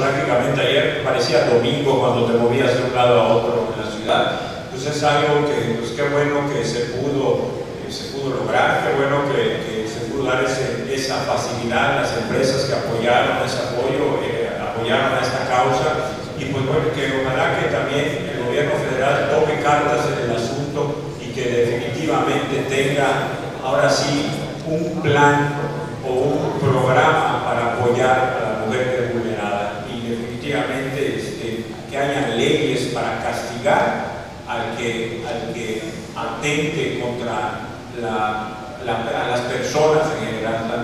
prácticamente ayer, parecía domingo cuando te movías de un lado a otro en la ciudad. Pues es algo que, pues qué bueno que se pudo, eh, se pudo lograr, qué bueno que, se pudo dar ese, esa facilidad a las empresas que apoyaron ese apoyo, eh, apoyaron a esta causa y pues bueno, que ojalá que también el gobierno federal tome cartas en el asunto y que definitivamente tenga ahora sí un plan o un programa para apoyar a la mujer vulnerada y que haya leyes para castigar al que, al que atente contra las personas en general,